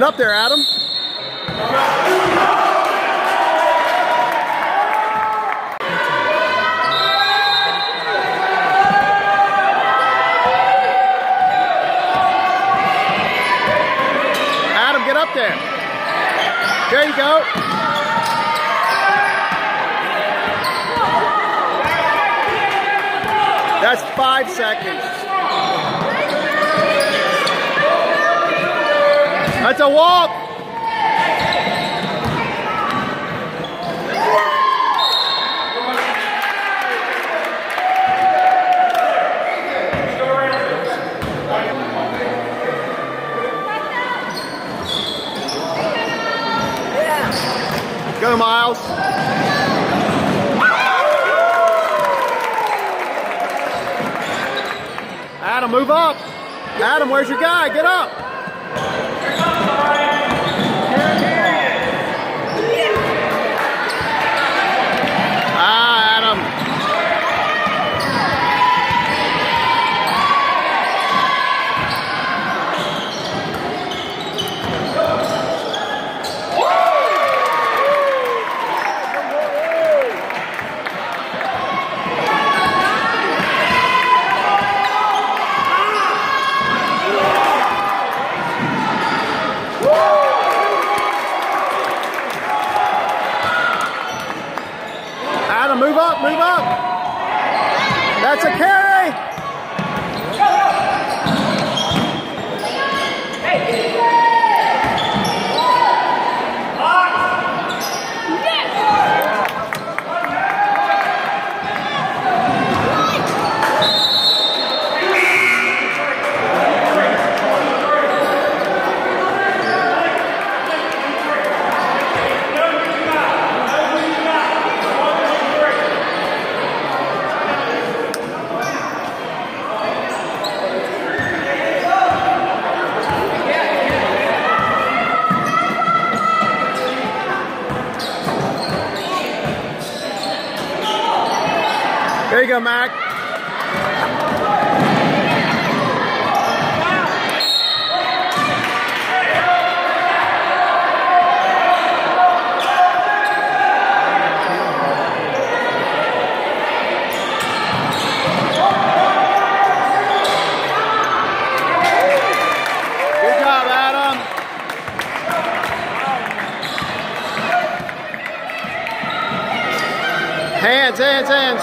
Get up there, Adam. There's your guy. Get up. hands, hands, hands.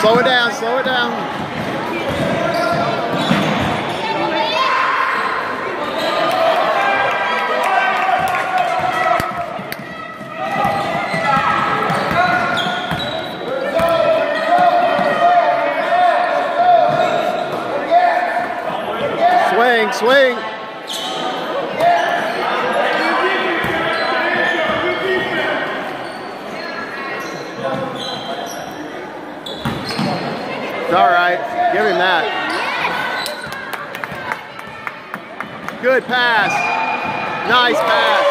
Slow it down, slow it down. Swing, swing. Good pass. Nice pass.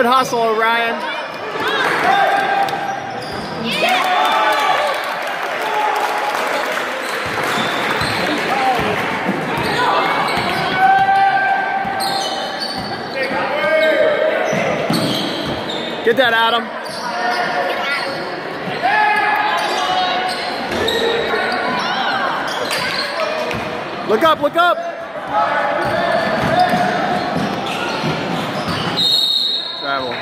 Good hustle, Orion. Get that, Adam. Look up, look up. Travel.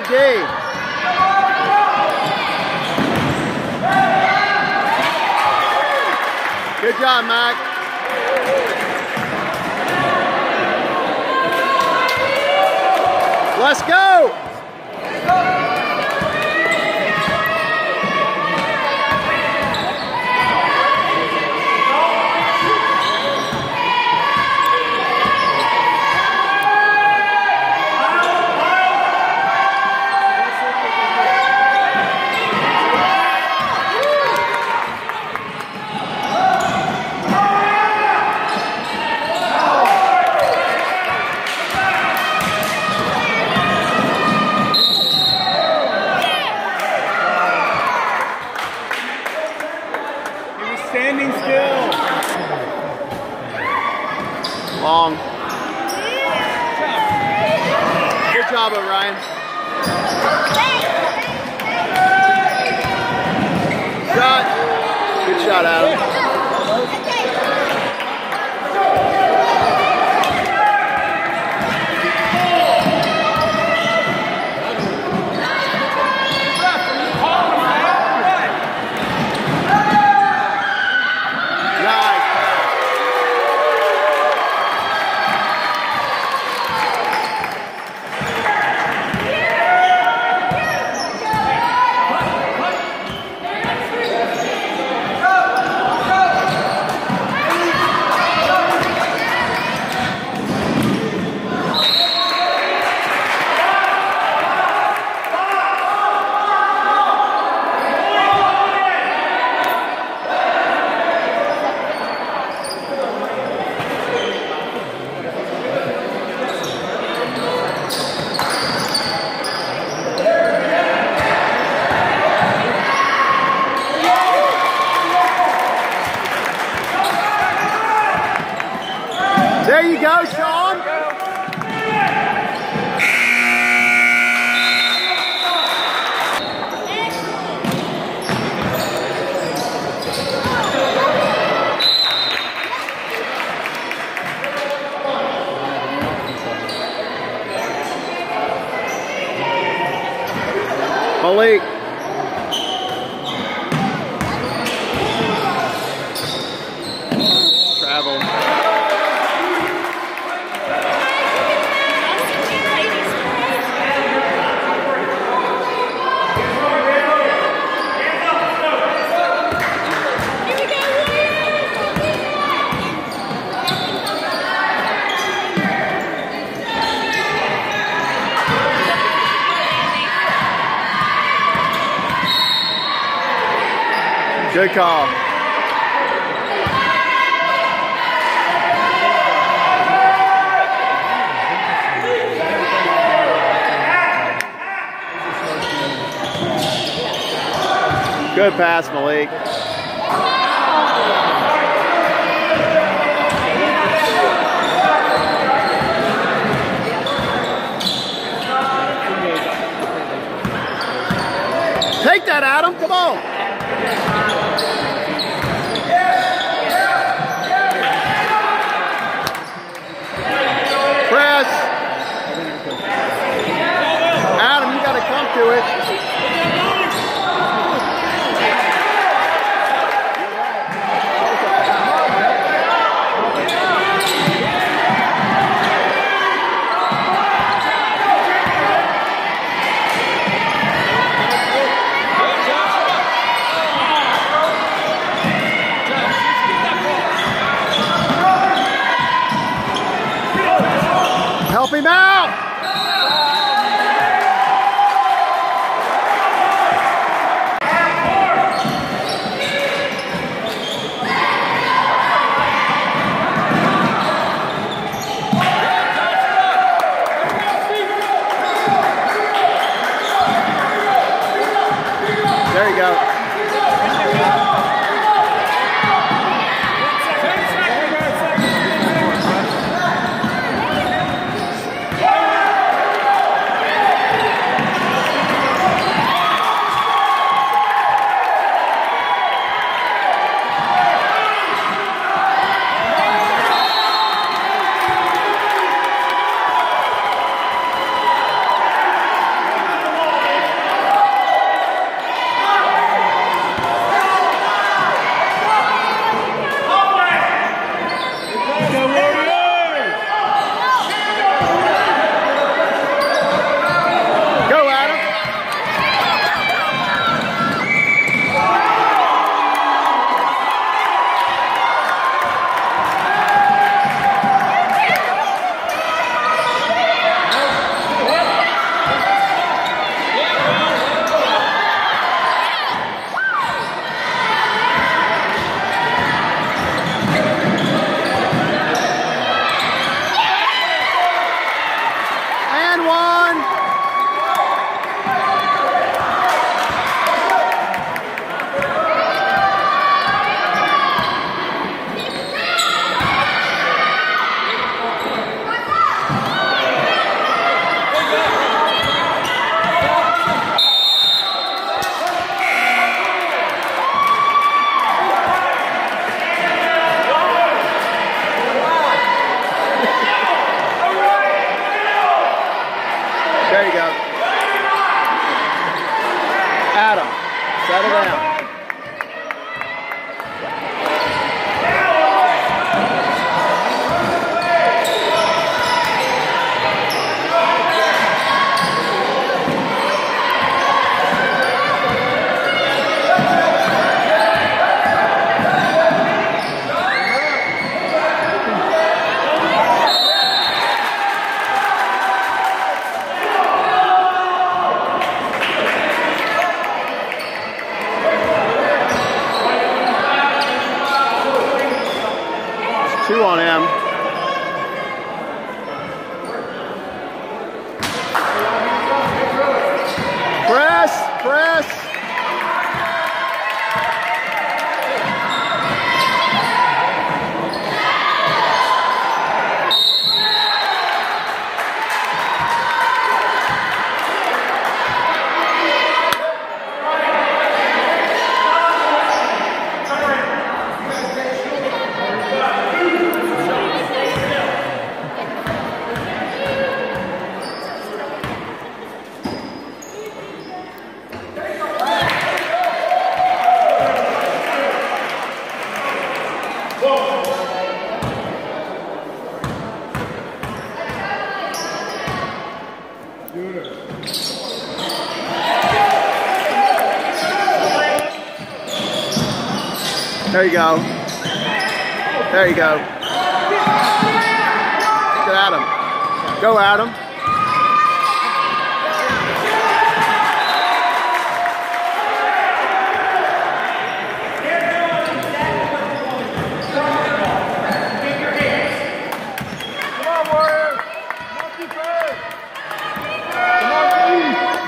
Good game. Good job, Mac. Let's go. Good pass, Malik. Take that, Adam. Come on. Press. Adam, you got to come to it. him out! There you go. There you go. There you go. Get Adam. Go, Adam. Come on, Warriors! Come on, defense! Come on, East!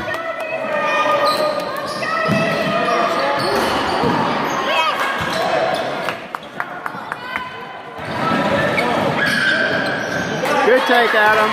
Take, Adam.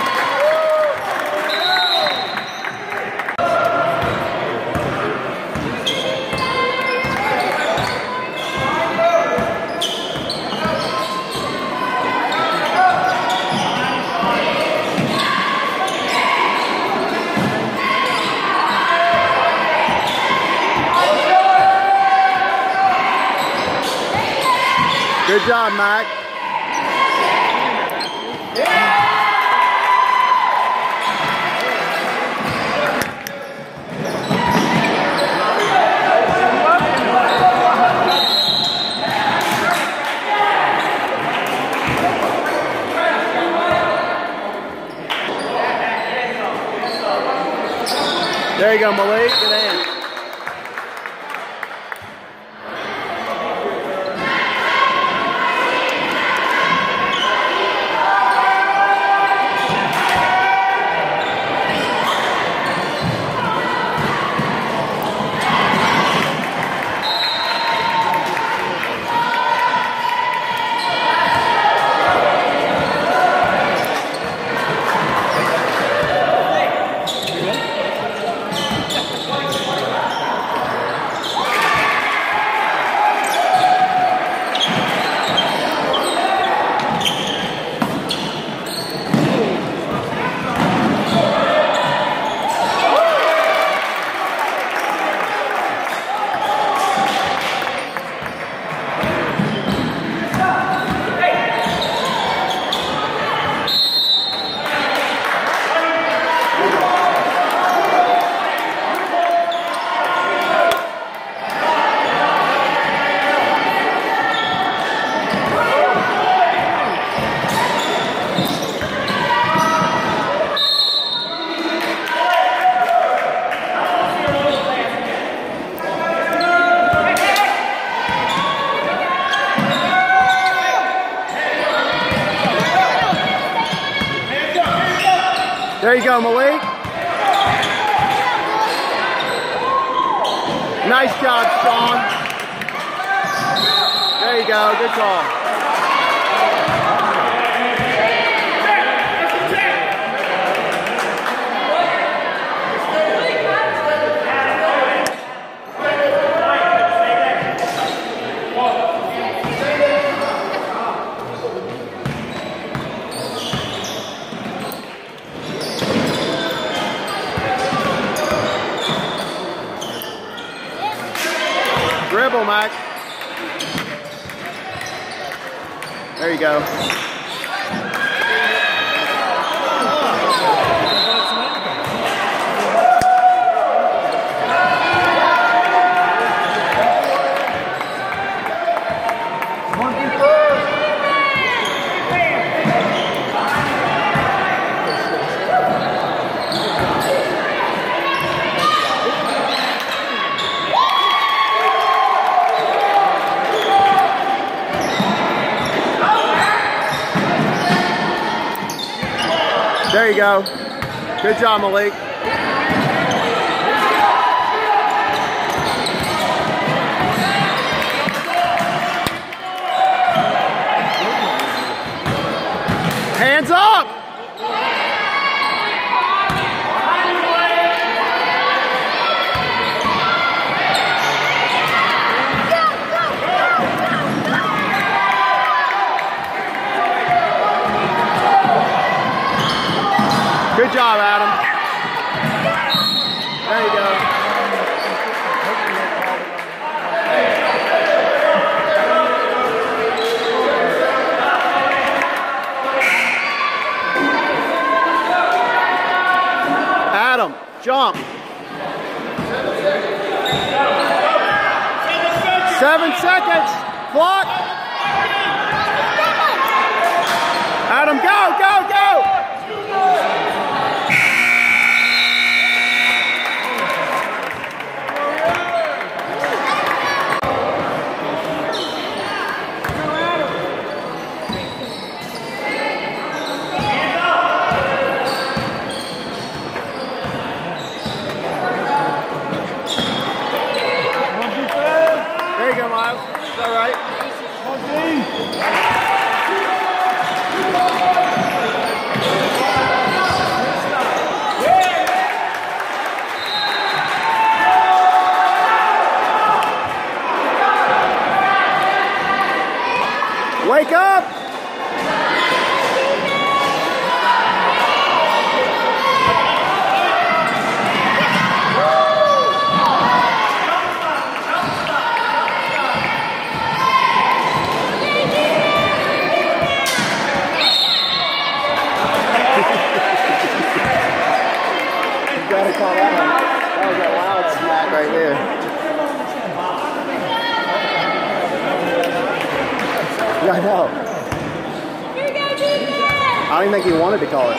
Good job, Mike. Omega Malaria. go. Good job, Malik. Jump. Seven seconds. Clock.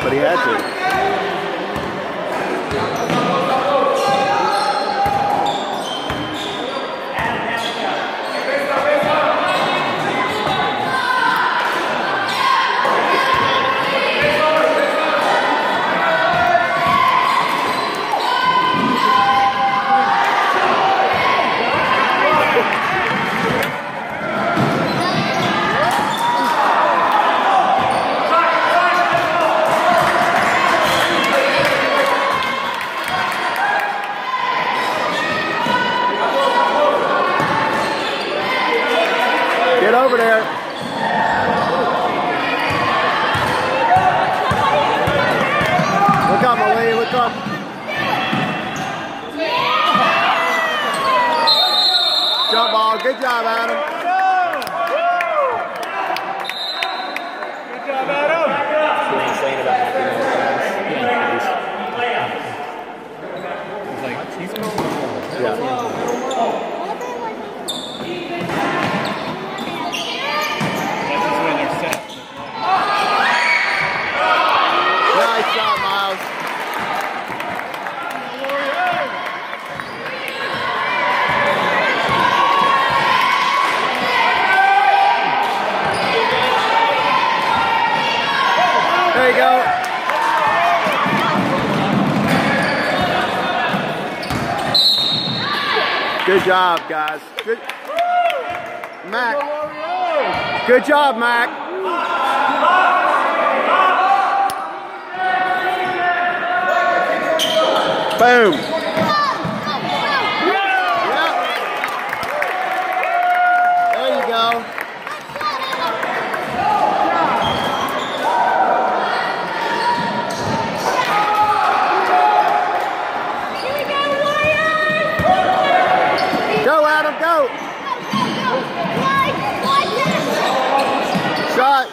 but he had to. Job, guys. Good. Mac. Good job, Mac. Boom. Yep. There you go. Go, Adam, go. Shot.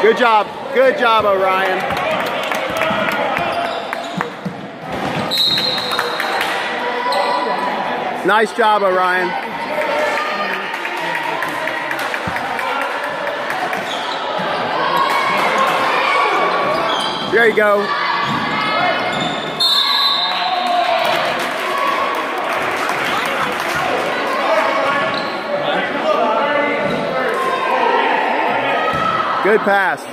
Good job. Good job, Orion. Nice job, Orion. There you go. Good pass.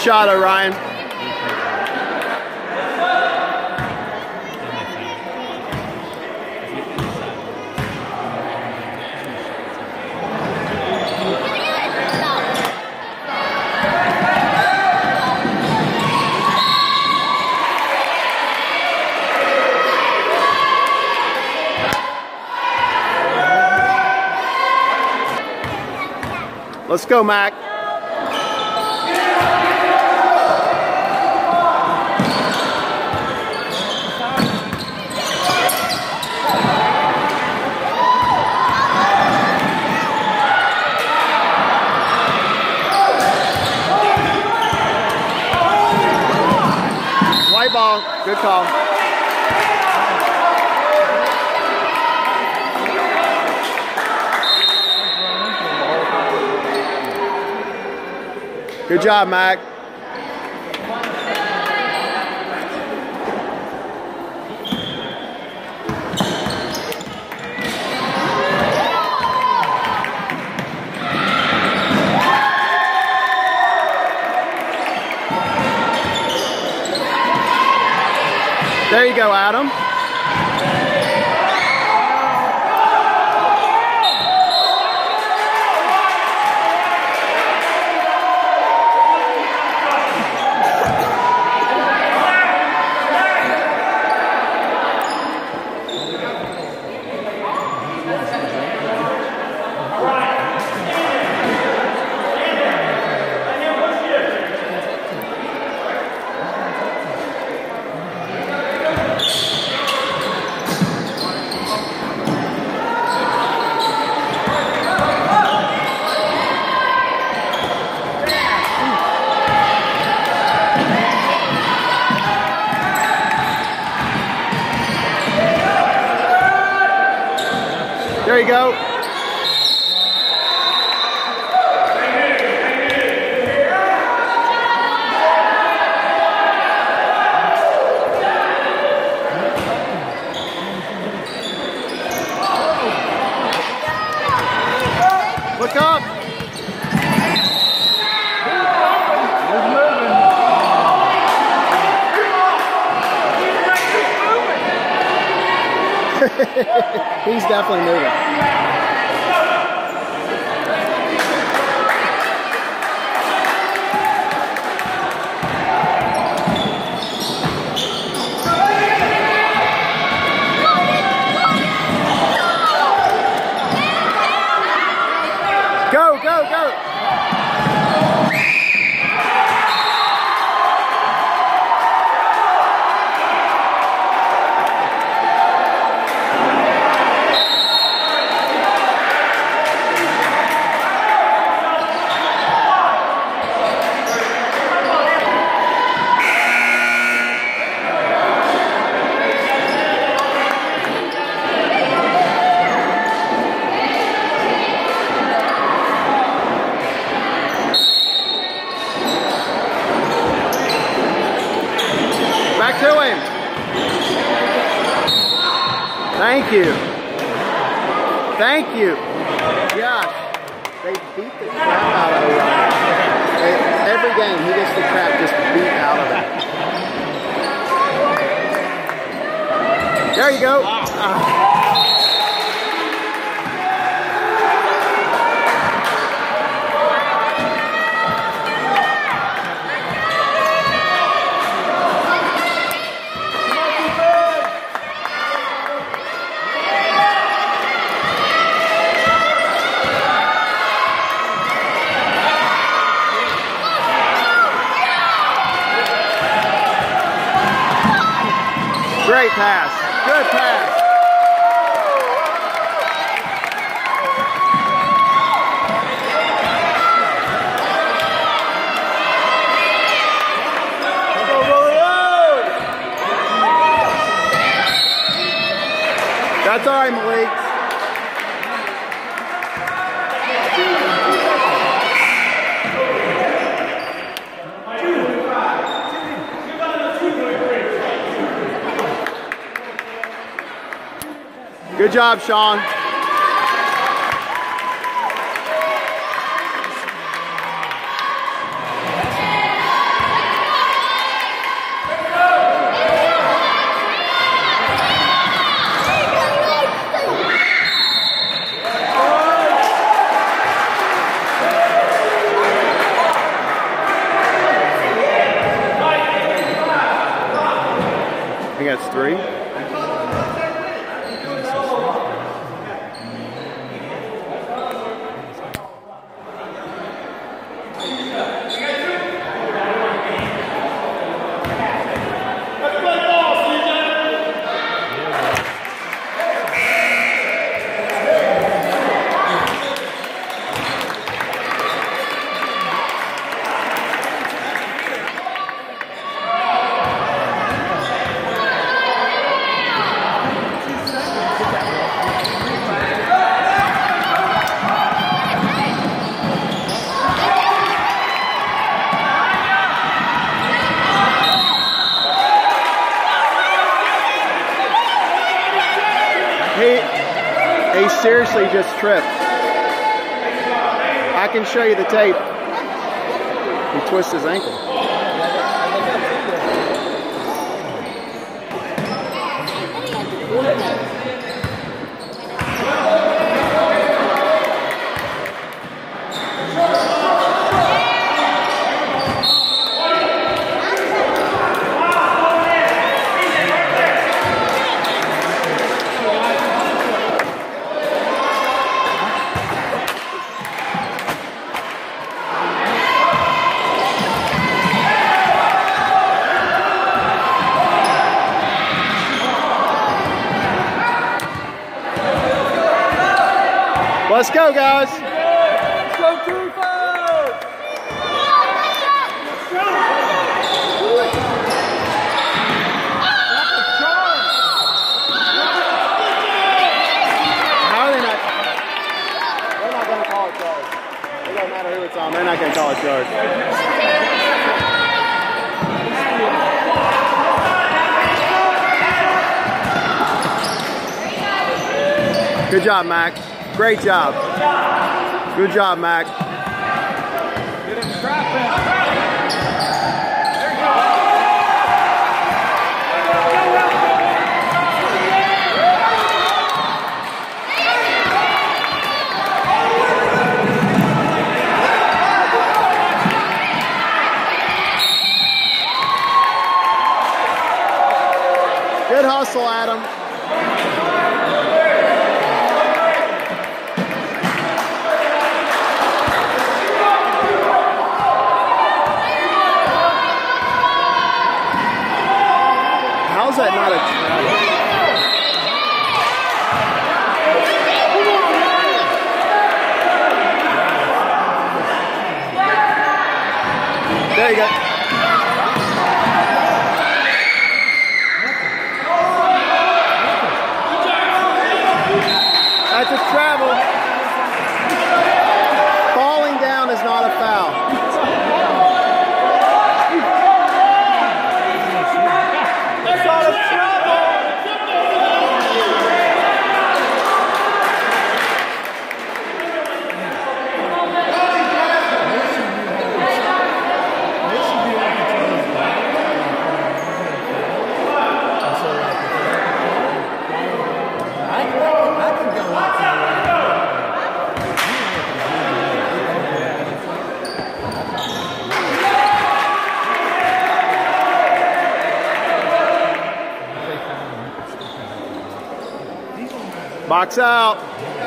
Shot, Orion. Let's go, Mac. White ball. Good call. Good job, Mac. You go, Adam. Great pass. Good pass. That's all right, Malik. Good job, Sean. seriously just tripped. I can show you the tape. He twists his ankle. Yeah. go, guys. Let's go, Let's go. it's on. They're not going to call it. Good job, Max. Great job. Good job, Mac. Get him. Good hustle, Adam. There you go. Box out.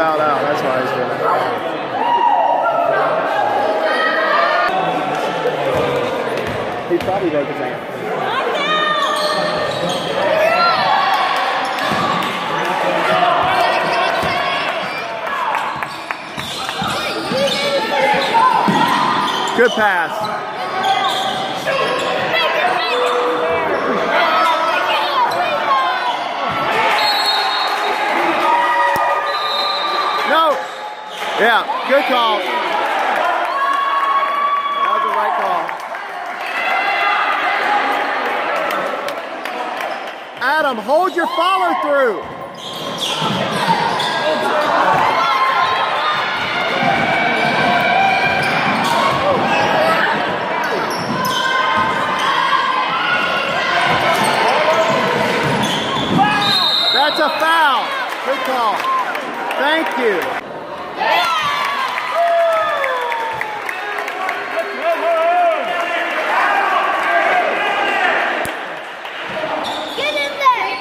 Fouled out. That's why he's doing it. He probably broke his ankle. Good pass. Yeah, good call. That was the right call. Adam, hold your follow through. That's a foul. Good call. Thank you. Get in there!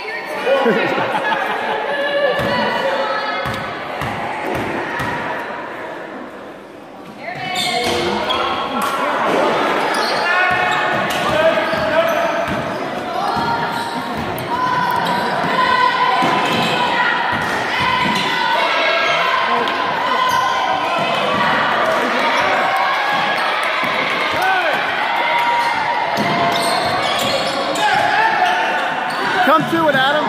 Come to it, Adam.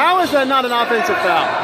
How is that not an offensive foul?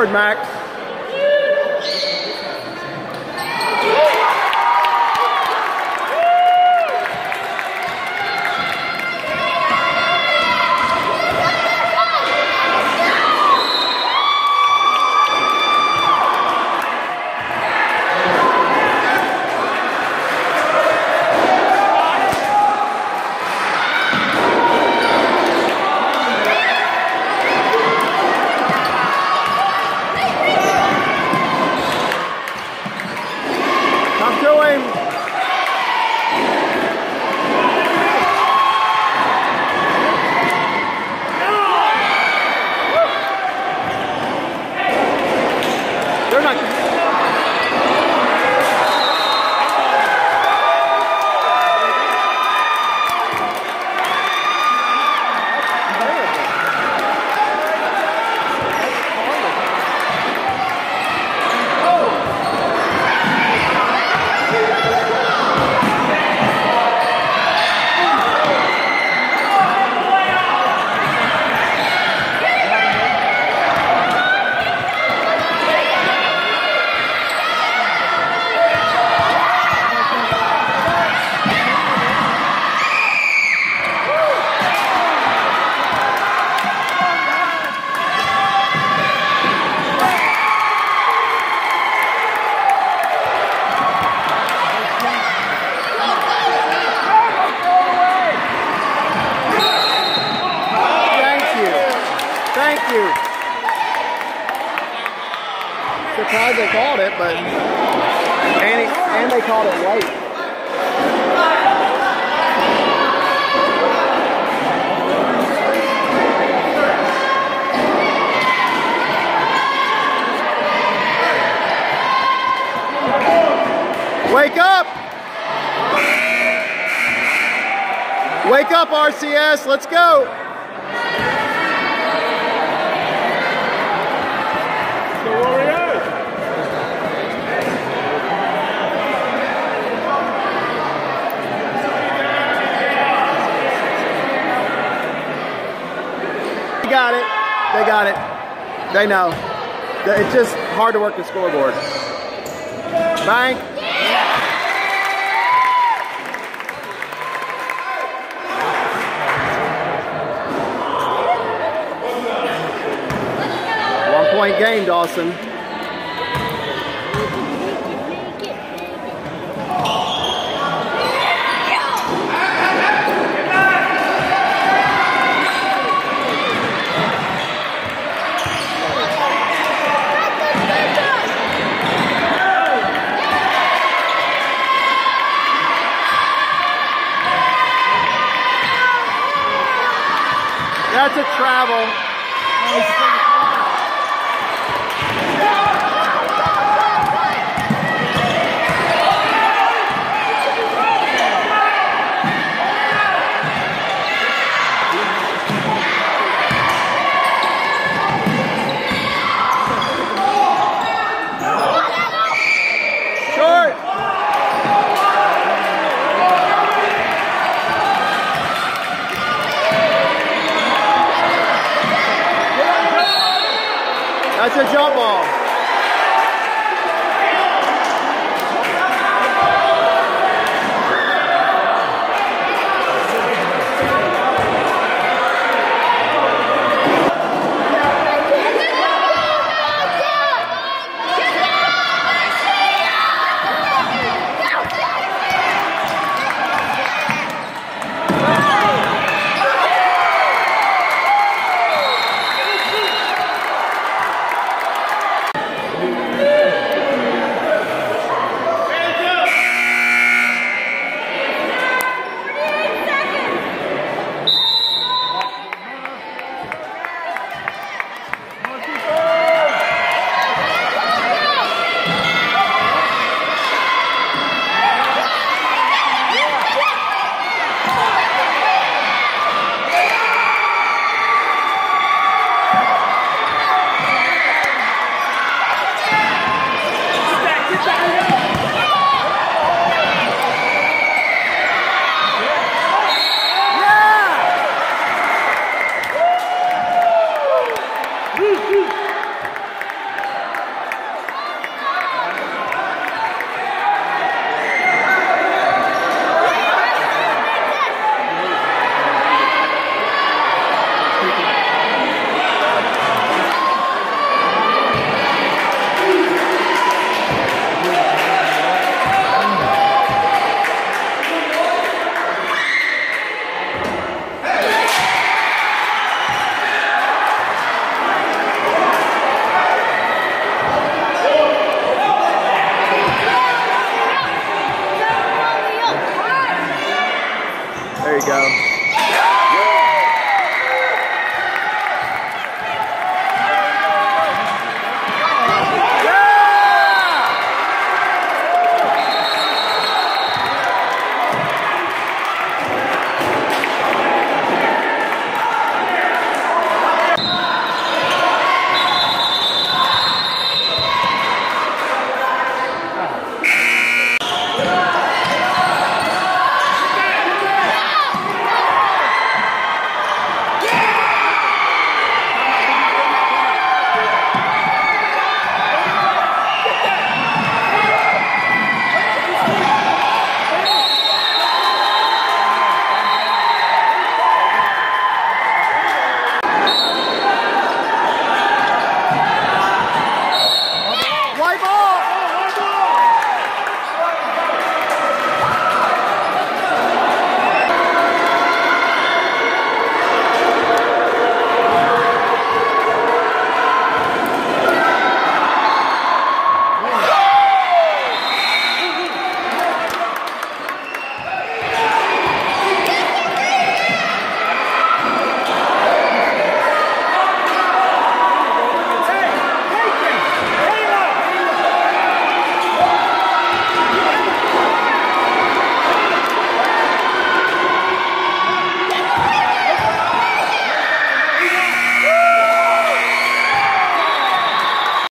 Board, Max. RCS. Let's go. The Warriors. They got it. They got it. They know. It's just hard to work the scoreboard. Bank. Point game, Dawson. That's a travel. A jump ball.